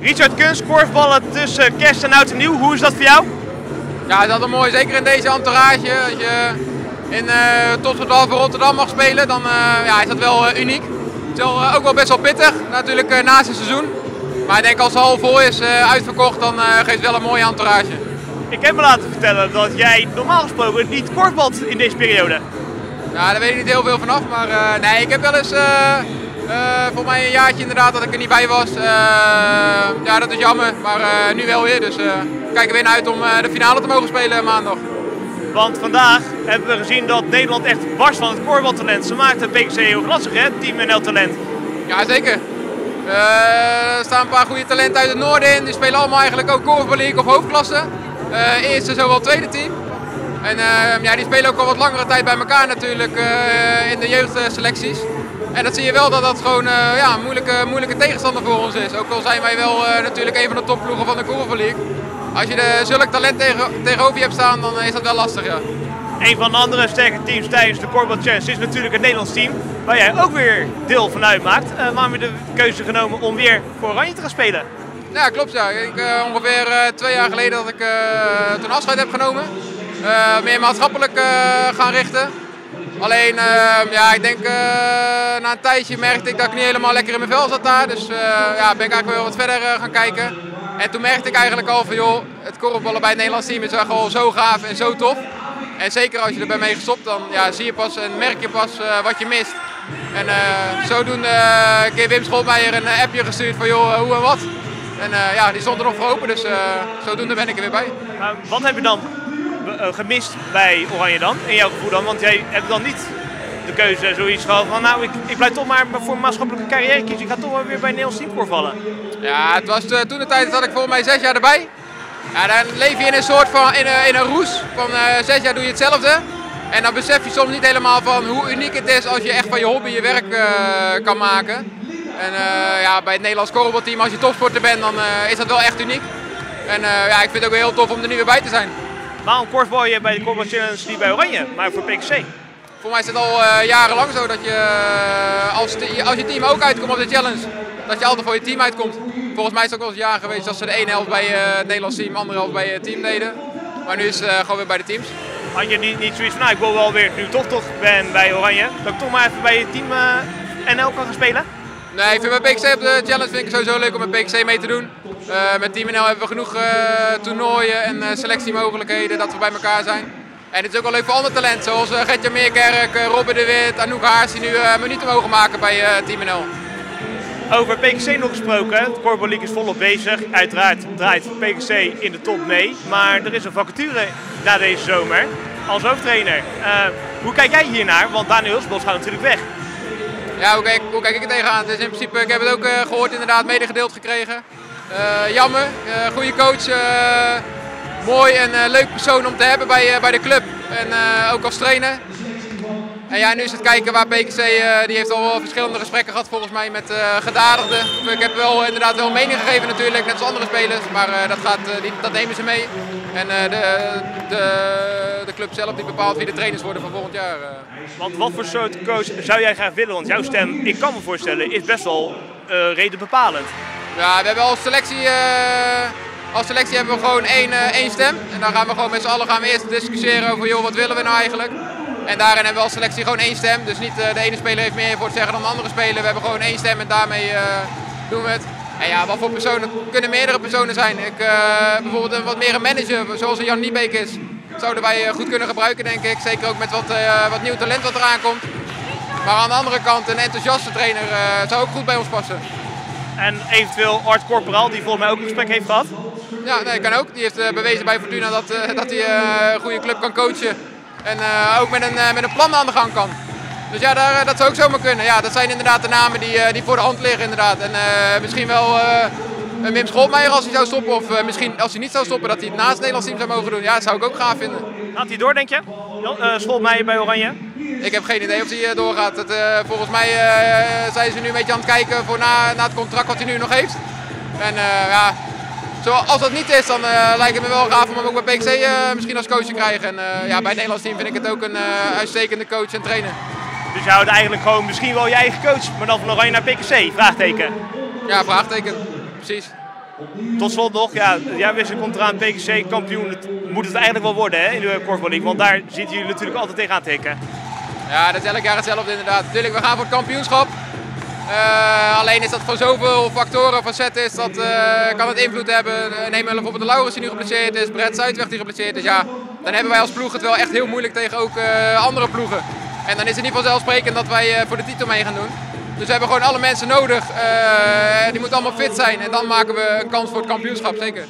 Richard Kunst, korfballen tussen kerst en oud en nieuw. Hoe is dat voor jou? Ja, dat is altijd mooi. Zeker in deze entourage. Als je in uh, Topsportbal voor Rotterdam mag spelen, dan uh, ja, is dat wel uh, uniek. Het is wel, ook wel best wel pittig, natuurlijk naast het seizoen. Maar ik denk als de hal vol is, uitverkocht, dan geeft het wel een mooie entourage. Ik heb me laten vertellen dat jij normaal gesproken niet korfbalt in deze periode. Ja, daar weet ik niet heel veel vanaf. Maar nee, ik heb wel eens voor mij een jaartje inderdaad dat ik er niet bij was. Uh, ja, dat is jammer, maar uh, nu wel weer. Dus kijk er weer naar uit om de finale te mogen spelen maandag. Want vandaag hebben we gezien dat Nederland echt barst van het korfbaltalent. Ze maakten PKC heel lastig, hè, Team NL Talent. Ja, zeker. er staan een paar goede talenten uit het noorden in. Die spelen allemaal eigenlijk ook korfbal of hoofdklasse. eerste, zowel tweede team. En ja, die spelen ook al wat langere tijd bij elkaar natuurlijk in de jeugdselecties. En dat zie je wel dat dat gewoon uh, ja, een moeilijke, moeilijke tegenstander voor ons is. Ook al zijn wij wel uh, natuurlijk een van de topploegen van de Korfbal League. Als je de, zulk talent tegen, tegenover je hebt staan, dan is dat wel lastig. Ja. Een van de andere sterke teams tijdens de Korfbal Challenge is natuurlijk het Nederlands team. Waar jij ook weer deel van uitmaakt. Uh, waarom heb je de keuze genomen om weer voor Oranje te gaan spelen? Ja, klopt ja. Ik, ongeveer twee jaar geleden dat ik toen afscheid heb genomen. Meer maatschappelijk gaan richten. Alleen, uh, ja, ik denk uh, na een tijdje merkte ik dat ik niet helemaal lekker in mijn vel zat daar. Dus uh, ja, ben ik eigenlijk wel wat verder gaan kijken. En toen merkte ik eigenlijk al van, joh, het korfballen bij het Nederlands team is gewoon zo gaaf en zo tof. En zeker als je erbij mee gestopt, dan ja, zie je pas en merk je pas wat je mist. En zodoende een keer Wim Scholmeijer een appje gestuurd van, joh, hoe en wat. En ja, die stond er nog voor open, dus zodoende ben ik er weer bij. Maar wat heb je dan eh, gemist bij Oranje dan, in jouw gevoel dan? Want jij hebt dan niet de keuze zoiets gehad van nou, ik, ik blijf toch maar voor maatschappelijke carrière kiezen. Ik ga toch wel weer bij Nederlands team voorvallen. Ja, het was uh, toen de tijd dat ik volgens mij zes jaar erbij. Ja, dan leef je in een soort van, in een, in een roes. Van uh, zes jaar doe je hetzelfde. En dan besef je soms niet helemaal van hoe uniek het is als je echt van je hobby je werk kan maken. En ja, bij het Nederlands korfbalteam, als je topsporter bent, dan is dat wel echt uniek. En ja, ik vind het ook heel tof om er nu weer bij te zijn. Waarom korfbal je bij de Korfbal Challenge niet bij Oranje, maar voor PKC? Voor mij is het al uh, jarenlang zo dat je, uh, als, als je team ook uitkomt op de challenge, dat je altijd voor je team uitkomt. Volgens mij is het ook wel eens een jaar geweest dat ze de ene helft bij uh, het Nederlands team, de andere helft bij het team deden. Maar nu is het gewoon weer bij de teams. Had je niet, niet zoiets van, nou ik wil wel weer, nu toch toch ben bij Oranje, dat ik toch maar even bij je team NL kan gaan spelen? Nee, ik vind bij PXC op de challenge vind ik sowieso leuk om met PXC mee te doen. Uh, met Team NL hebben we genoeg uh, toernooien en uh, selectiemogelijkheden dat we bij elkaar zijn. En het is ook wel leuk voor andere talenten, zoals Gertje Meerkerk, Robin de Wit, Anouk Haars, die nu minuten mogen maken bij Team NL. Over PKC nog gesproken, het Corbo League is volop bezig. Uiteraard draait PKC in de top mee, maar er is een vacature na deze zomer als hoofdtrainer. hoe kijk jij hiernaar? Want Daniel Hulsbos gaat natuurlijk weg. Ja, hoe kijk, kijk ik er tegenaan? Is in principe, ik heb het ook uh, gehoord, inderdaad, medegedeeld gekregen. Uh, jammer, uh, goede coach, mooi en leuk persoon om te hebben bij, bij de club en ook als trainer. En ja, nu is het kijken waar PKC, die heeft al wel verschillende gesprekken gehad volgens mij met gedadigden. Ik heb wel inderdaad wel mening gegeven natuurlijk, net als andere spelers, maar dat, gaat, die, dat nemen ze mee. En de, de, de club zelf die bepaalt wie de trainers worden van volgend jaar. Want wat voor soort coach zou jij graag willen? Want jouw stem, ik kan me voorstellen, is best wel uh, reden bepalend. Ja, we hebben als selectie, uh, als selectie hebben we gewoon één, uh, één stem. En dan gaan we gewoon met z'n allen gaan we eerst discussiëren over joh, wat willen we nou eigenlijk. En daarin hebben we als selectie gewoon één stem. Dus niet de ene speler heeft meer voor te zeggen dan de andere speler. We hebben gewoon één stem en daarmee doen we het. En ja, wat voor personen kunnen meerdere personen zijn. Ik, bijvoorbeeld een wat meer een manager, zoals een Jan Niebeek is zouden wij eh, goed kunnen gebruiken, denk ik. Zeker ook met wat, eh, wat nieuw talent wat eraan komt. Maar aan de andere kant, een enthousiaste trainer eh, zou ook goed bij ons passen. En eventueel Art Corporal, die volgens mij ook een gesprek heeft gehad? Ja, nee, kan ook. Die heeft bewezen bij Fortuna dat, dat hij een goede club kan coachen. En ook met een, met een plan aan de gang kan. Dus ja, daar, dat zou ook zomaar kunnen. Ja, dat zijn inderdaad de namen die, die voor de hand liggen inderdaad. En misschien wel een Wim Scholmeijer als hij zou stoppen. Of misschien als hij niet zou stoppen, dat hij het naast het Nederlands team zou mogen doen. Ja, dat zou ik ook gaaf vinden. Gaat hij door, denk je? Uh, Scholmeijer bij Oranje? Ik heb geen idee of hij doorgaat. Het, uh, volgens mij zijn ze nu een beetje aan het kijken voor na, na het contract wat hij nu nog heeft. En ja, zo, als dat niet is, dan lijkt het me wel gaaf om hem ook bij PXC misschien als coach te krijgen. En ja, bij het Nederlands team vind ik het ook een uitstekende coach en trainer. Dus je houdt eigenlijk gewoon misschien wel je eigen coach, maar dan van Oranje naar PKC? Vraagteken. Ja, vraagteken precies. Tot slot nog, ja, jaarwisseling komt eraan, PKC kampioen. Het moet het eigenlijk wel worden hè, in de Korfbal League. Want daar zitten jullie natuurlijk altijd tegenaan te hikken. Ja, dat is elk jaar hetzelfde inderdaad. Natuurlijk, we gaan voor het kampioenschap. Uh, alleen is dat voor zoveel factoren, facetten, is dat, uh, kan het invloed hebben. Neem bijvoorbeeld de Laurens die nu geblesseerd is, Brett Zuidweg die geblesseerd is. Ja, dan hebben wij als ploeg het wel echt heel moeilijk tegen ook andere ploegen. En dan is het niet vanzelfsprekend dat wij voor de titel mee gaan doen. Dus we hebben gewoon alle mensen nodig. die moeten allemaal fit zijn en dan maken we een kans voor het kampioenschap, zeker.